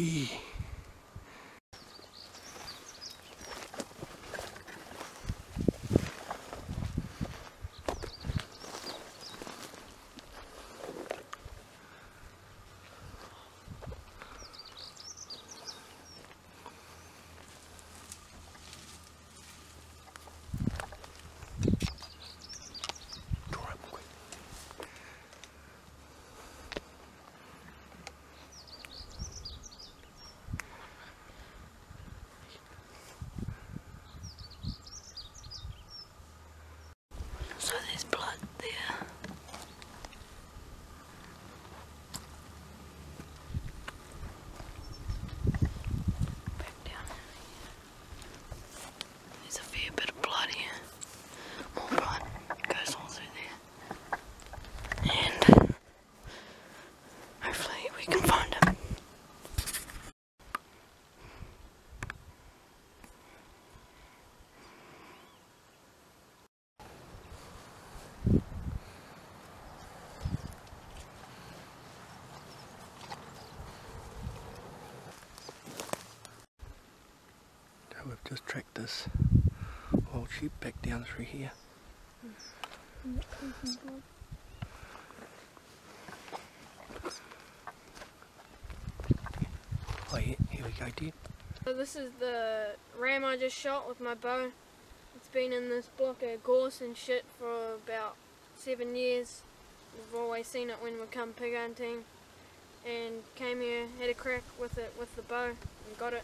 Spooky. Can find him. So we've just tracked this old sheep back down through here. Oh So this is the ram I just shot with my bow. It's been in this block of gorse and shit for about seven years. We've always seen it when we come pig hunting. And came here, had a crack with it with the bow and got it.